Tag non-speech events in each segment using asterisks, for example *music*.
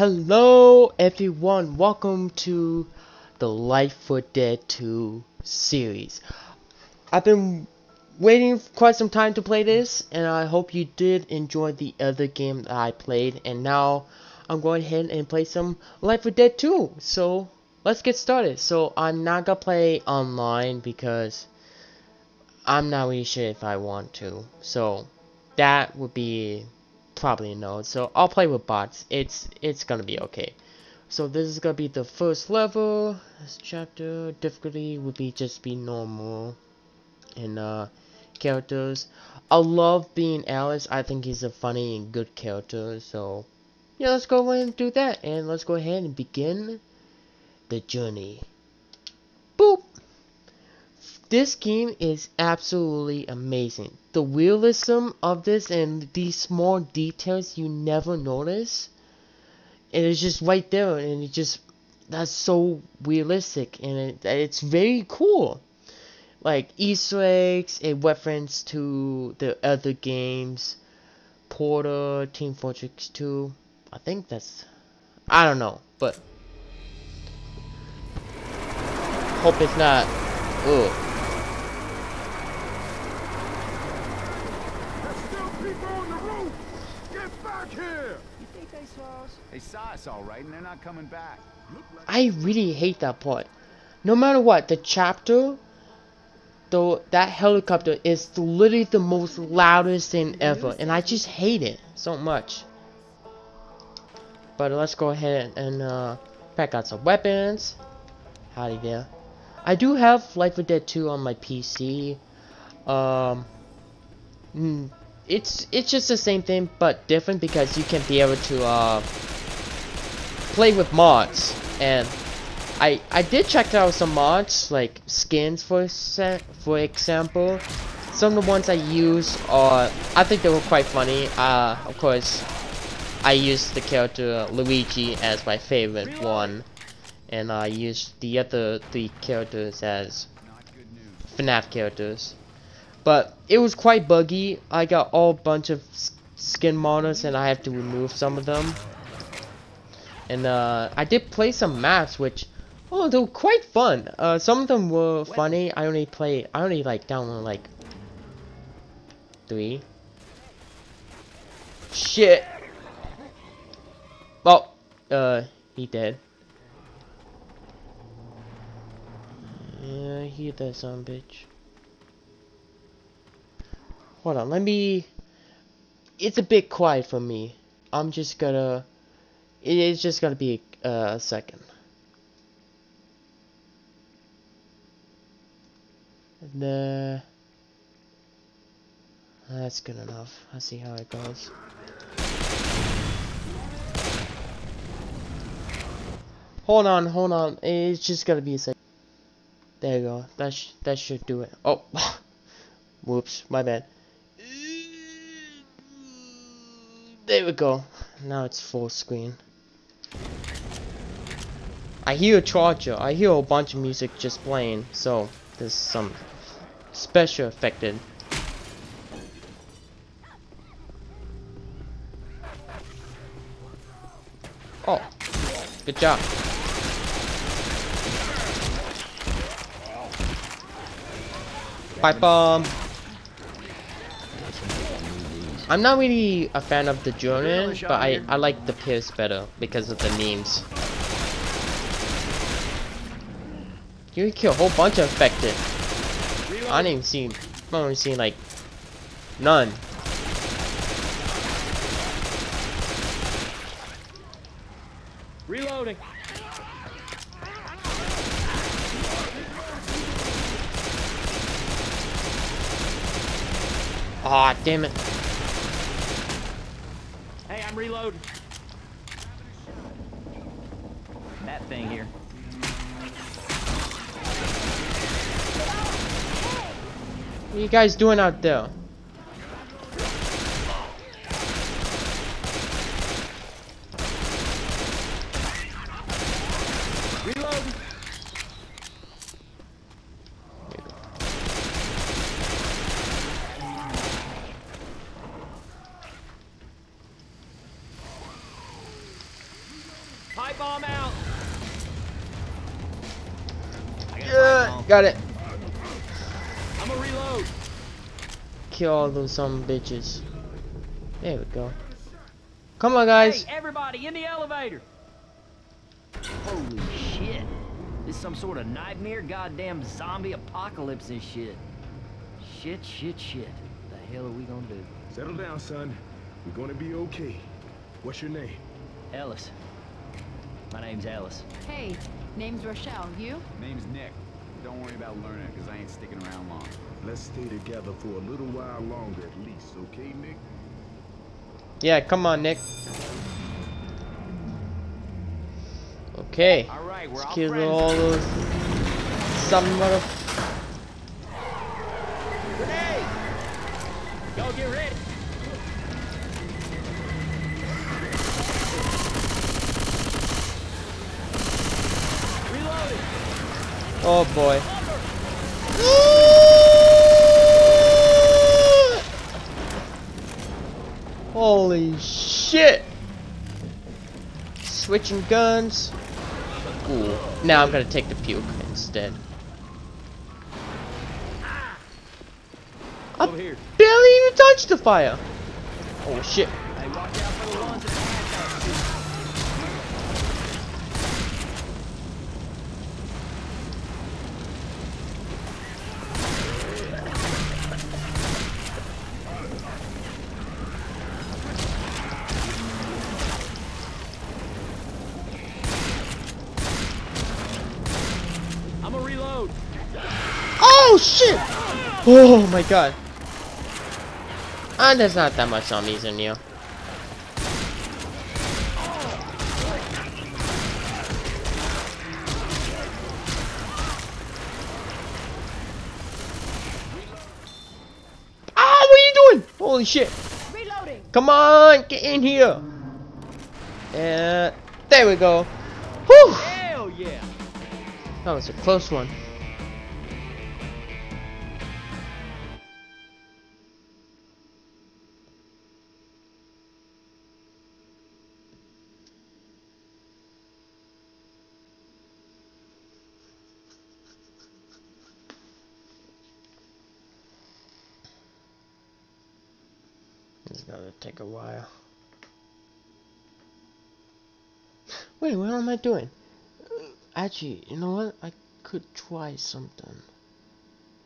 Hello everyone, welcome to the Left 4 Dead 2 series. I've been waiting quite some time to play this and I hope you did enjoy the other game that I played and now I'm going ahead and play some Left 4 Dead 2. So let's get started. So I'm not gonna play online because I'm not really sure if I want to. So that would be probably know. So I'll play with bots. It's it's gonna be okay. So this is gonna be the first level. This chapter difficulty would be just be normal. And uh characters. I love being Ellis. I think he's a funny and good character. So yeah, let's go ahead and do that. And let's go ahead and begin the journey. This game is absolutely amazing. The realism of this and these small details you never notice. And it's just right there and it just that's so realistic and it, it's very cool. Like Easter eggs, a reference to the other games. Portal, Team Fortress 2. I think that's I don't know, but hope it's not ugh. They saw us all right, and they're not coming back. I really hate that part. No matter what, the chapter, though that helicopter is literally the most loudest thing ever, and I just hate it so much. But let's go ahead and uh, pack out some weapons. Howdy there. I do have Left 4 Dead 2 on my PC. Um, it's it's just the same thing but different because you can be able to uh, play with mods and I I did check out some mods like skins for for example some of the ones I use are I think they were quite funny uh of course I used the character Luigi as my favorite one and I used the other three characters as FNAF characters but it was quite buggy. I got all bunch of skin modders and I have to remove some of them. And uh, I did play some maps which, oh, they were quite fun. Uh, some of them were funny. I only play, I only like download like three. Shit. Well, uh, he dead. Yeah, he that son bitch. Hold on, let me... It's a bit quiet for me. I'm just gonna... It is just gonna be a, a second. And, uh, that's good enough. I'll see how it goes. Hold on, hold on. It's just gonna be a second. There you go. That sh that should do it. Oh, *laughs* whoops, my bad. There we go. Now it's full screen. I hear a charger. I hear a bunch of music just playing. So there's some special infected. Oh, good job. Pipe bomb. I'm not really a fan of the Jordan, but I, I like the Pierce better because of the memes. You can kill a whole bunch of infected. I didn't even see, I only seen like, none. Reloading. Aw, oh, damn it. Hey, I'm reloading. That thing here. What you guys doing out there? Got it. Kill all those some bitches. There we go. Come on, guys. Hey, everybody in the elevator. Holy shit. This is some sort of nightmare, goddamn zombie apocalypse and shit. Shit, shit, shit. The hell are we gonna do? Settle down, son. We're gonna be okay. What's your name? Ellis. My name's Ellis. Hey, name's Rochelle. You? Name's Nick. Don't worry about learning because I ain't sticking around long. Let's stay together for a little while longer at least, okay, Nick? Yeah, come on, Nick. Okay. All right, we're Let's all kill friends. all those some mother. Grenade! Go get ready. Reloading. Oh boy. Holy shit! Switching guns. Cool. Now I'm gonna take the puke instead. I barely even touched the fire. Oh shit. Oh my god. And there's not that much zombies in here. Ah, what are you doing? Holy shit. Reloading. Come on, get in here. And there we go. Whew. Hell yeah. That was a close one. Take a while. Wait, what am I doing? Actually, you know what? I could try something.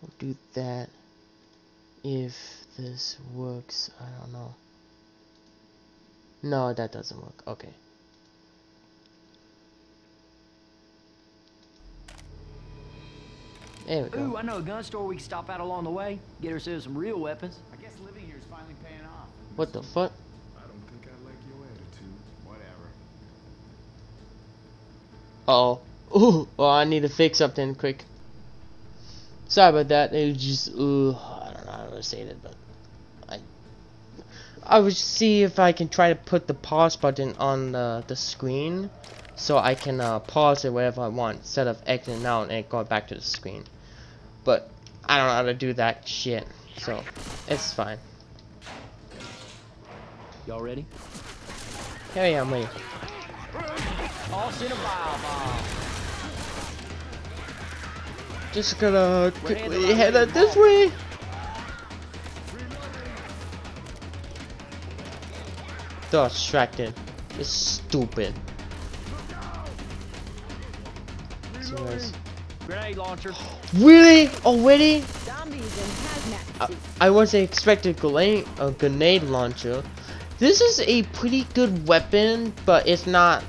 I'll do that. If this works, I don't know. No, that doesn't work. Okay. There we go. Ooh, I know a gun store we can stop at along the way. Get ourselves some real weapons. I guess living here is finally paying off. What the fuck? I don't think I like your attitude. Whatever. Uh oh. Ooh. Oh, I need to fix something quick. Sorry about that. It was just. Ooh. I don't know how to say that, but. I. I would see if I can try to put the pause button on the, the screen. So I can uh, pause it wherever I want instead of exiting out and going back to the screen. But I don't know how to do that shit. So it's fine. Y'all ready? Here I am, wait. Toss in a bile bomb. Just gonna quickly headed head right out this way. Distracted. It's stupid. Serious. Grenade launcher. Really? Already? Zombies and hazmat I. I wasn't expecting grenade, a grenade launcher. This is a pretty good weapon, but it's not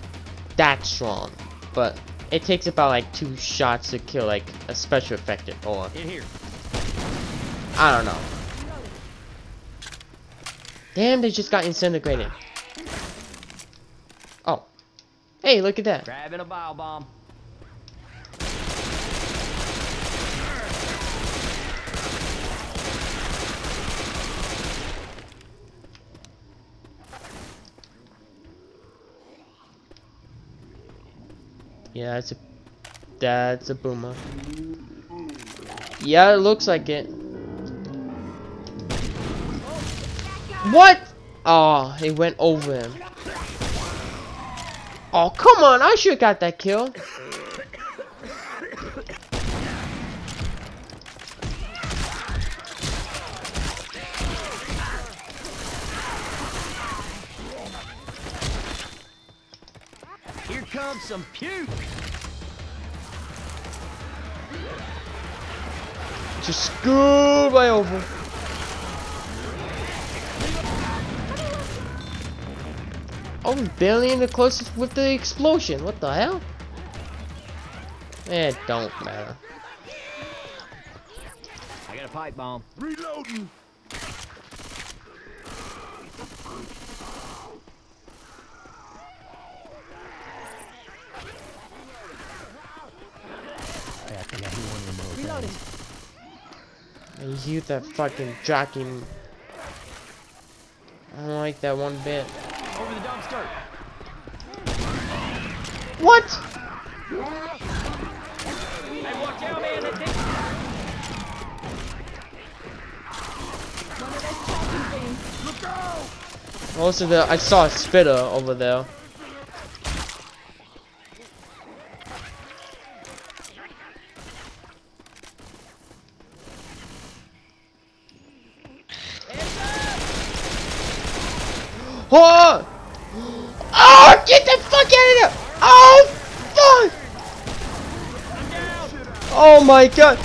that strong. But it takes about like two shots to kill like a special effective or In here. I don't know. Damn, they just got incinerated. Oh. Hey, look at that. Grabbing a bile bomb. Yeah, that's a that's a boomer. Yeah, it looks like it. What? Oh, it went over him. Oh, come on. I should have got that kill. Here some puke. Just scoot right over. Oh, we barely in the closest with the explosion. What the hell? It don't matter. I got a pipe bomb. Reloading. Hey, I think I hear one of them little Reloading. things. And you hear that fucking jockey. I don't like that one bit. Over the dumpster. What? Hey, watch out, man. That thing. One of those tracking things. Most of the I saw a spitter over there. Oh! Oh! Get the fuck out of there! Oh! Fuck! Oh my god!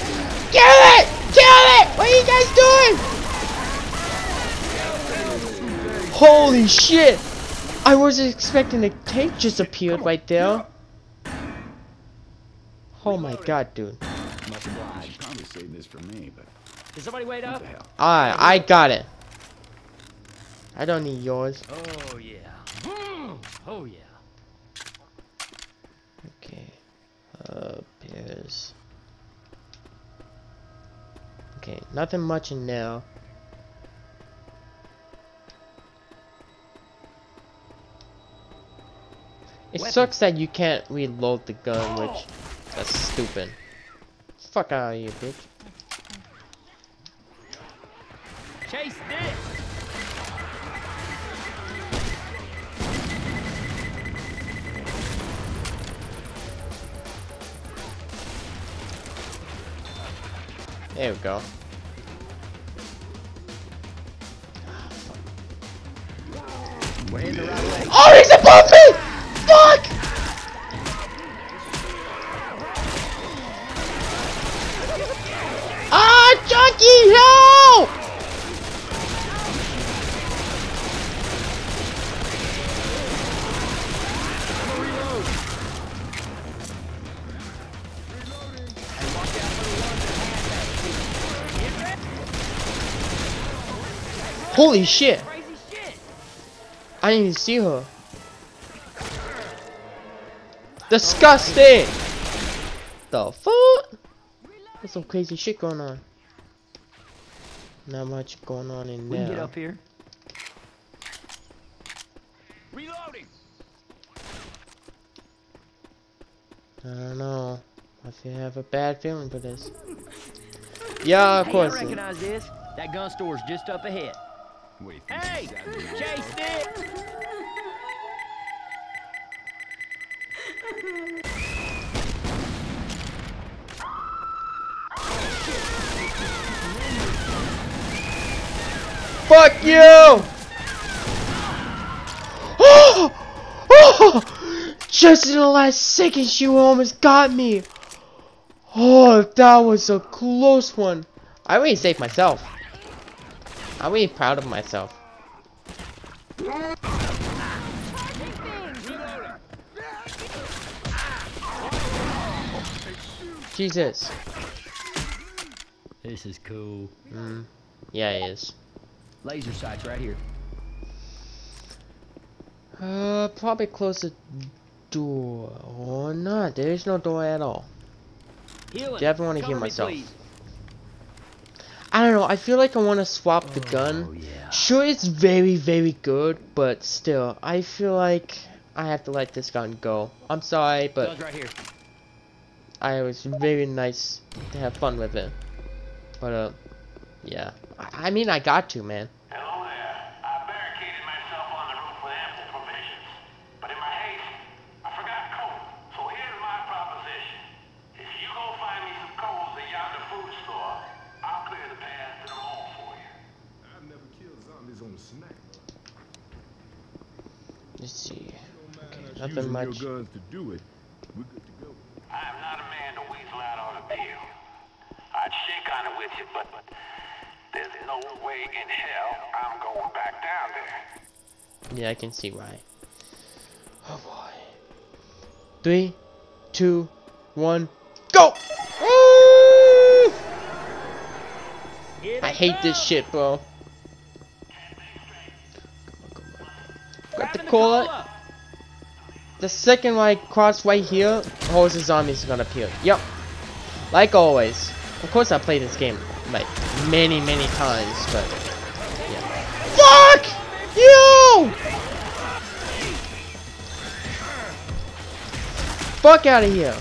Kill it! Kill it! What are you guys doing? Holy shit! I wasn't expecting a tank just appeared right there. Oh my god, dude. Much obliged. Probably save this for me, but Can somebody wait up? the? Alright, I got it. I don't need yours. Oh, yeah. Oh, yeah. Okay. Uh. Okay, nothing much in there. It Weapons. sucks that you can't reload the gun, which that's stupid. Fuck out of here, bitch. Chase this. There we go. We're in the right way. Oh, he's above Holy shit! I didn't even see her. Disgusting! The fuck? There's some crazy shit going on. Not much going on in We can get up here. Reloading. I don't know. I feel I have a bad feeling for this. Yeah, of Hey, I course. recognize this. That gun store's just up ahead. Hey, Saturday chase this. Fuck you! Oh! *gasps* Oh! Just in the last second, you almost got me. Oh, that was a close one. I really saved myself. I'm really proud of myself. Jesus. This is cool. Mm. Yeah, it is. Laser sights right here. Uh, probably close the door or not. There is no door at all. Healing. Definitely wanna heal Cover me, myself. please. I don't know. I feel like I want to swap the Oh gun. yeah. Sure, it's very, very good, but still, I feel like I have to let this gun go. I'm sorry, but right here. I was very nice to have fun with it. But uh, yeah. I, I mean, I got to, man. Nothing much. your guns to do it, we're good to go. I'm not a man to weasel out on a deal. I'd shake on it with you, but there's no way in hell I'm going back down there. Yeah, I can see why. Oh boy. Three, two, one, go! Woo! I they hate this come. shit, bro. Got the Grabbing cola. The second I cross right here, horse and zombies are gonna appear. Yep. Like always. Of course I played this game like many, many times, but yeah. Fuck! You! Fuck out of here.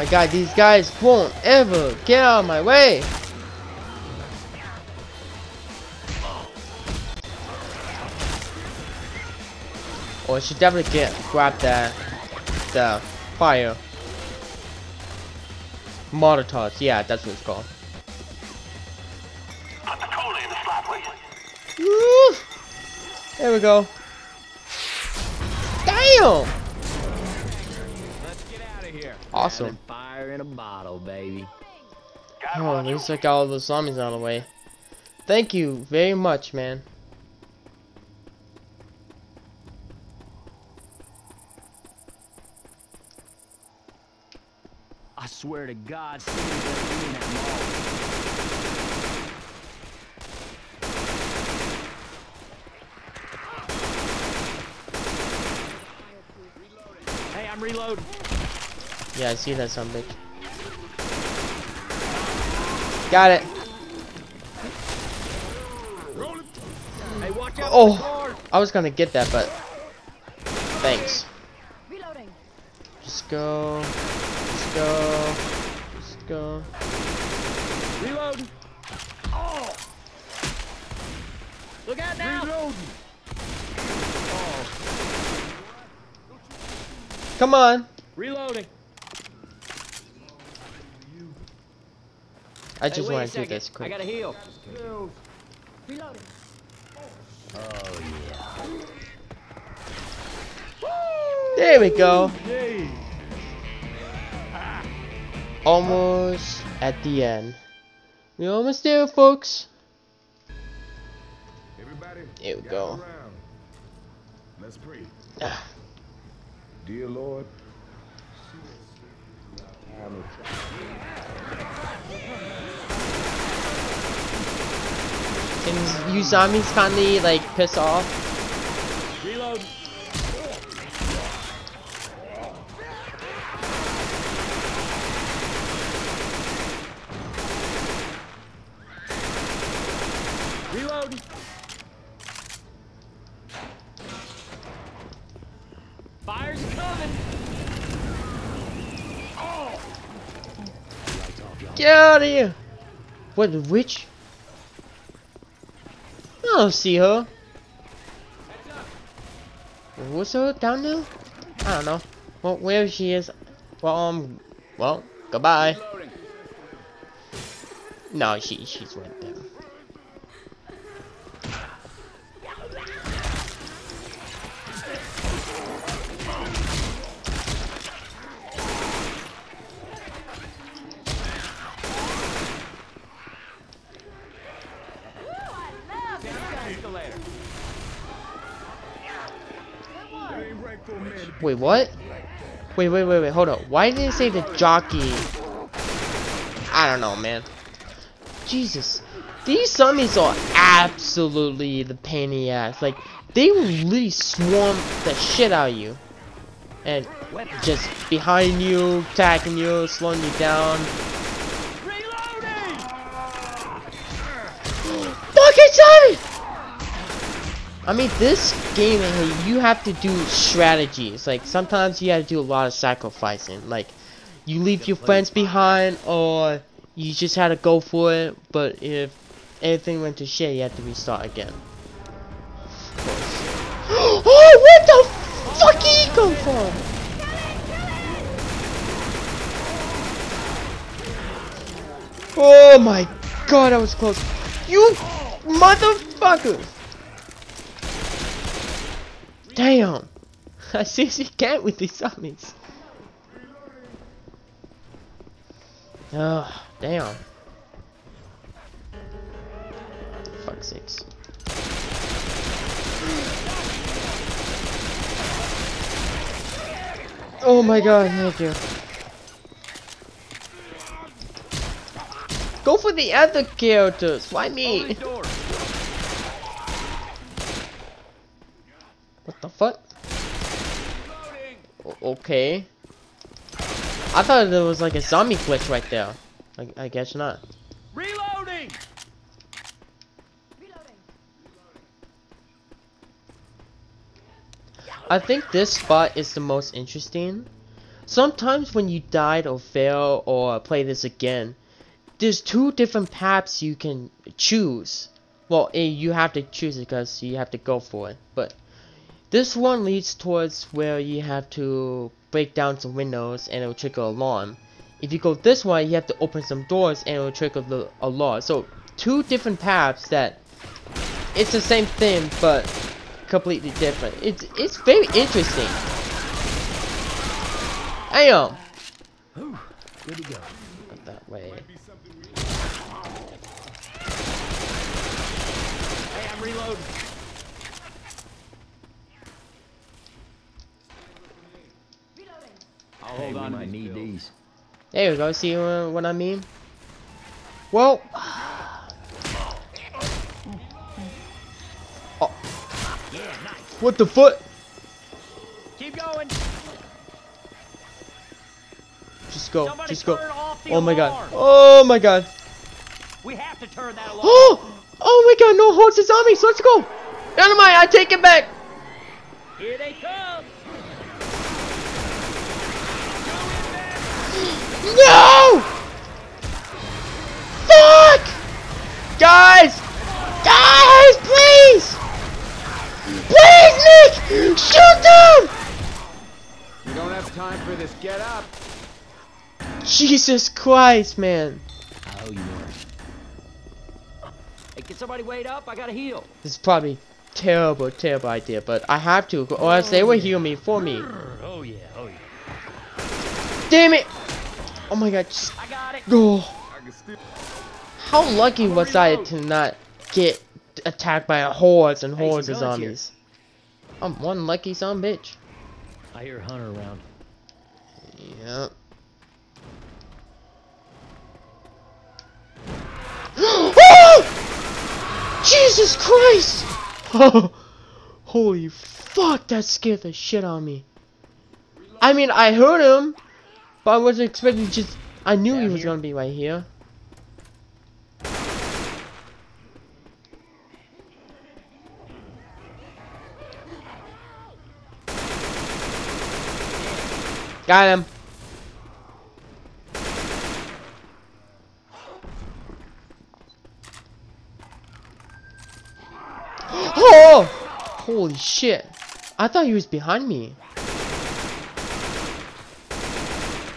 My god, these guys won't ever get out of my way. Oh, I should definitely get grab that the fire. Molotovs, yeah, that's what it's called. Put the cola in the slot, will you? Woo! There we go. Damn! Let's get out of here. Awesome. Having Fire in a bottle, baby. Oh, at least I got all those zombies out of the way. Thank you very much, man. I swear to God, somebody's gonna be in that mall. Hey, I'm reloading. Yeah, I see that son bitch. Got it. Hey, watch out Oh. for the car. I was gonna get that, but thanks. Reloading. Just go. Just go. Just go. Reloading. Oh. Look out now. Come on. Reloading. I just wait a want to do second. this I quick. gotta heal. Reloading. There we go. Almost at the end. We almost there, folks. Everybody, There we go. around. Let's pray. Ah. Dear Lord, Can you zombies kindly like piss off? Reload. Fire's coming. Get out of here! What, the witch? I don't see her. What's her down there? I don't know. Well, where she is. Well, um, well, goodbye. No, she she's right there. Escalator. that ain't right for a man to Wait, what? Wait, wait, wait, wait, hold up. Why did it say the jockey? I don't know, man. Jesus. These zombies are absolutely the pain in the ass. Like, they really swarm the shit out of you. And just behind you, attacking you, slowing you down. Reloading. *gasps* Fucking zombie! I mean, this game, you have to do strategies. Like, sometimes you have to do a lot of sacrificing. Like, you leave your friends behind, or you just had to go for it. But if everything went to shit, you had to restart again. *gasps* oh, what the fuck did he come from? Oh my god, that was close. You motherfucker! Damn! *laughs* I seriously can't with these zombies. Oh, damn. Fuck sakes. Oh my god, thank you. Go for the other characters. Why me? What the fuck? O okay. I thought there was like a zombie glitch right there. I, I guess not. Reloading. Reloading. I think this spot is the most interesting. Sometimes when you died or fail or play this again, there's two different paths you can choose. Well, eh, you have to choose it because you have to go for it. But this one leads towards where you have to break down some windows and it will trigger alarm. If you go this way, you have to open some doors and it will trigger the alarm. So two different paths that it's the same thing but completely different. It's it's very interesting. Damn. Good to go. Not that way. Hey, I'm reloading. Reloading. I'll Hey, hold we on to might need these. There you go. See uh, what I mean? Well. Oh, Yeah, nice. what the foot? Keep going. Just go. Somebody Just go. turn off Oh my god. Oh my god. We have to turn that alarm. Oh! Oh my god, no horses zombies. Let's go. Never mind. I take it back. Here they come. No! Fuck! Guys! Guys, please! Please, Nick! Shoot them! We don't have time for this. Get up. Jesus Christ, man. Oh, you are. Hey, can somebody wait up? I gotta heal. This is probably terrible, terrible idea, but I have to, or else they will heal me for me. Oh yeah, oh yeah. Damn it! Oh my god, just I got it. go. I. How lucky was I to not get attacked by hordes and Hey, hordes of guns here. zombies? I'm one lucky son bitch. I hear Hunter around. Yep. oh! *gasps* Jesus Christ! Oh, *laughs* Holy fuck, that scared the shit out of me. I mean, I heard him, but I wasn't expecting just. I knew he was here? gonna be right here. Got him. *gasps* Oh! Holy shit. I thought he was behind me.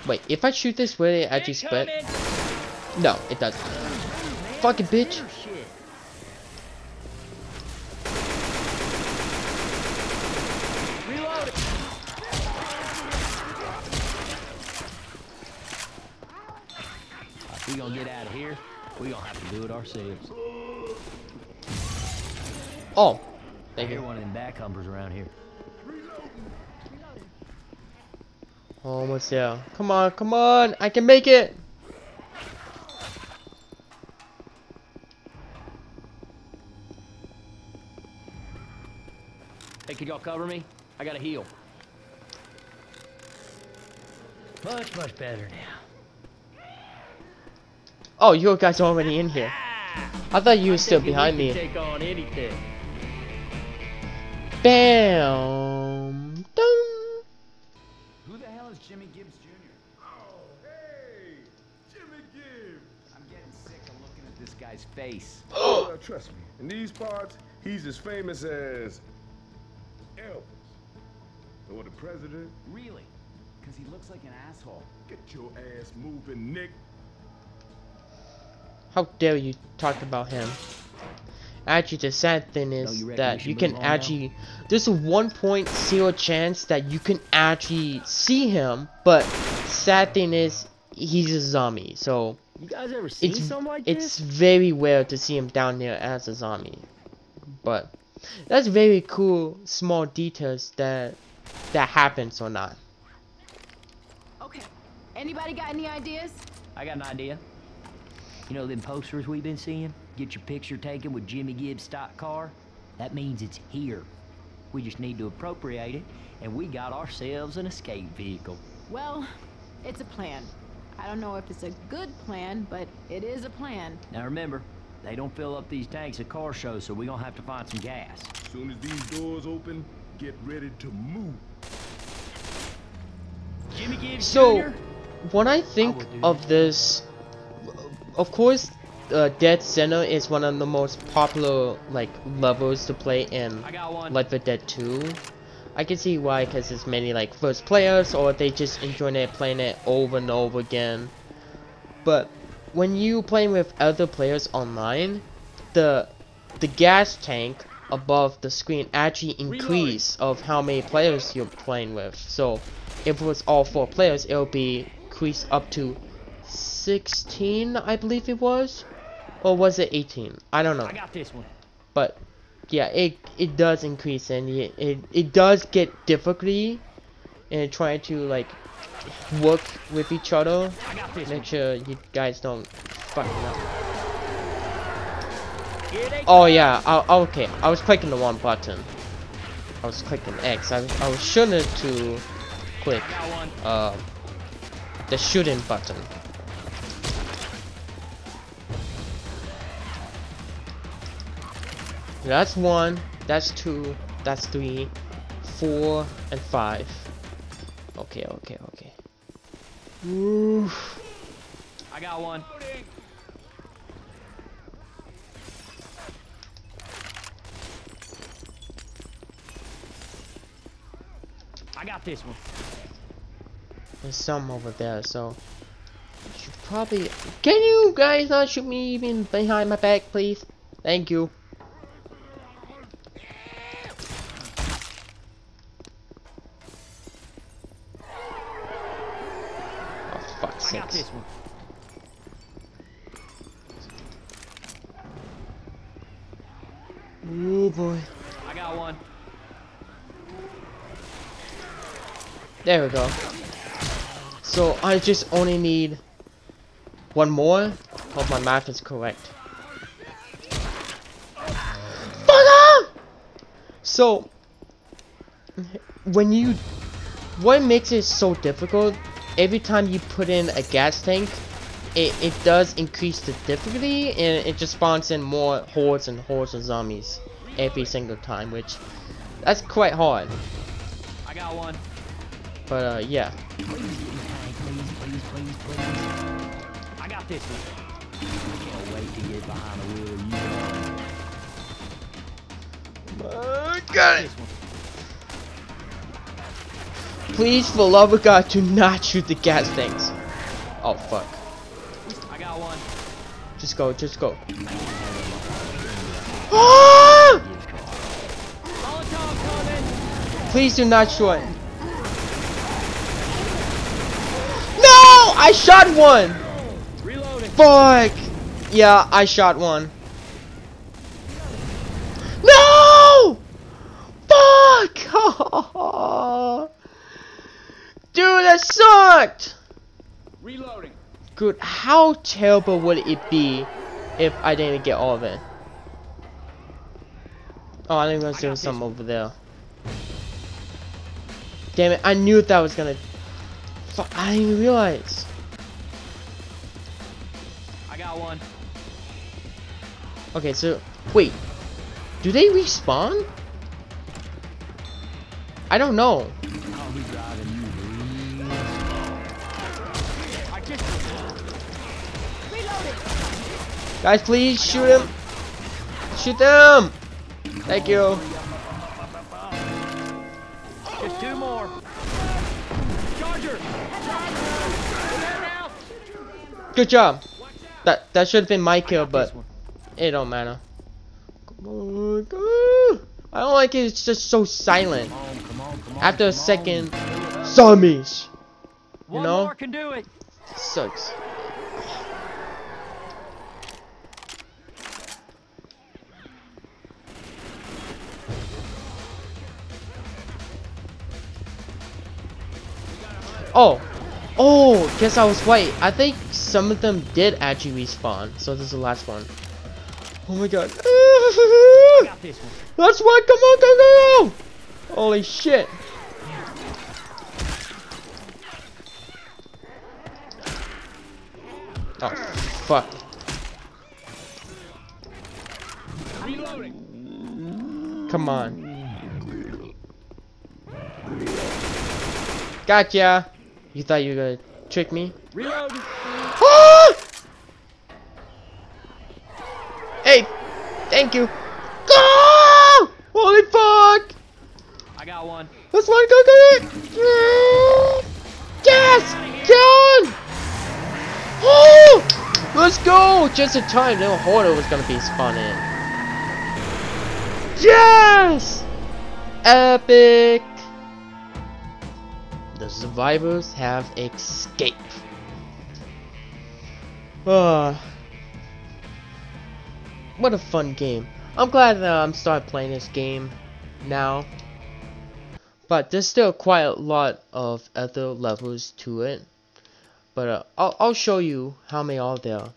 Wait, if I shoot this, will it actually split? No, it doesn't. Fucking bitch. Oh. Reload it. If we gonna get out of here, we gonna have to do it ourselves. Oh. I Thank hear one of them back humpers around here. Almost there. Come on, come on. I can make it. Hey, could y'all cover me? I gotta heal. Much, much better now. Oh, you guys are already in here. I thought you were still behind me. Take on anything. Bam. Trust me, in these parts, he's as famous as Elvis. Or the president. Really? Because he looks like an asshole. Get your ass moving, Nick. How dare you talk about him? Actually, the sad thing No, is you that you can on now? actually. There's a 1.0 chance that you can actually see him, but sad thing is he's a zombie, so You guys ever seen it's something like it's this? very rare to see him down there as a zombie. But that's very cool, small details that that happens or not. Okay. Anybody got any ideas? I got an idea. You know them posters we've been seeing? Get your picture taken with Jimmy Gibbs' stock car? That means it's here. We just need to appropriate it, and we got ourselves an escape vehicle. Well, it's a plan. I don't know if it's a good plan, but it is a plan. Now remember, they don't fill up these tanks at car shows, so we're gonna have to find some gas. As soon as these doors open, get ready to move. Jimmy Gibbs So, Jr.? when I think will do of this, of course, uh, Dead Center is one of the most popular like levels to play in I got one. Left 4 Dead 2. I can see why, because there's many like first players, or they just enjoy it playing it over and over again. But when you playing with other players online, the the gas tank above the screen actually increase of how many players you're playing with. So if it was all four players, it'll be increased up to 16, I believe it was, or was it 18? I don't know I got this one. but yeah it it does increase and it it, it does get difficulty in trying to like work with each other. Make sure you guys don't fuck up. Oh yeah I, okay. I was clicking the wrong button. I was clicking X. I, I was shouldn't to click uh, the shooting button That's one, that's two, that's three, four, and five. Okay, okay, okay. Oof. I got one. I got this one. There's some over there, so you should probably. Can you guys not shoot me even behind my back, please? Thank you. Oh, fuck I got sakes. this one. Oh boy. I got one. There we go. So I just only need one more. Hope my math is correct. Fuck! So when you what makes it so difficult, every time you put in a gas tank, it, it does increase the difficulty and it just spawns in more hordes and hordes of zombies every single time, which that's quite hard. I got one. But uh yeah. Please get me tank, please, please, please, please. I got this one. Wait to get behind the wheel you. Uh, Got this. Please, for the love of God, do not shoot the gas tanks. Oh fuck. I got one. Just go, just go. Ah! Gibbs car. Molotov coming. Please do not shoot. No! I shot one! Reloading. Fuck! Yeah, I shot one. No! Fuck! *laughs* Dude, that sucked! Reloading. Good. How terrible would it be if I didn't get all of it? Oh, I think there's doing something over there. Damn it! I knew that was gonna. Fuck! I didn't even realize. Got one. Okay, so wait, do they respawn? I don't know. I'll be driving you real slow. I just Reloading. Guys, please shoot him. Shoot them. Thank you. Just two more. Charger! Good job. That that should have been my kill, but it don't matter. Come on. I don't like it. It's just so silent. Come on, come on, come. After a second, zombies. One know? more can do it. Sucks. Oh, oh, guess I was right. I think some of them did actually respawn. So this is the last one. Oh my god. Got this *laughs* one. That's one. Come on, go, go, go. Holy shit. Oh, fuck. Come on. Gotcha. You thought you were gonna trick me? Reload. Ah! Hey, thank you. Go! Holy fuck! I got one. Let's one go go go! Yes! Done! Oh! Let's go! Just in time, no hoarder was gonna be spawning. Yes! Epic! The survivors have escaped. Ah. What a fun game. I'm glad that I'm starting playing this game now. But there's still quite a lot of other levels to it. But uh, I'll, I'll show you how many are there.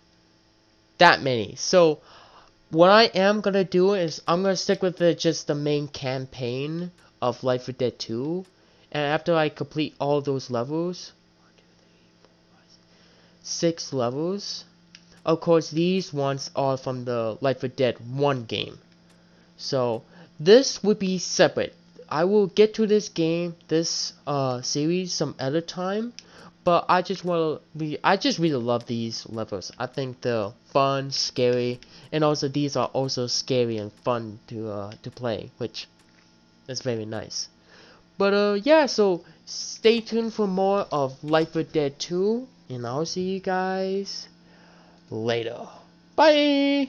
That many. So what I am gonna do is I'm gonna stick with the, just the main campaign of Left 4 Dead 2. And after I complete all those levels, six levels. Of course, these ones are from the Left 4 Dead 1 game. So this would be separate. I will get to this game, this uh series some other time, but I just want to be I just really love these levels. I think they're fun, scary, and also these are also scary and fun to uh to play, which is very nice. But uh yeah, so stay tuned for more of Left 4 Dead 2 and I'll see you guys later. Bye.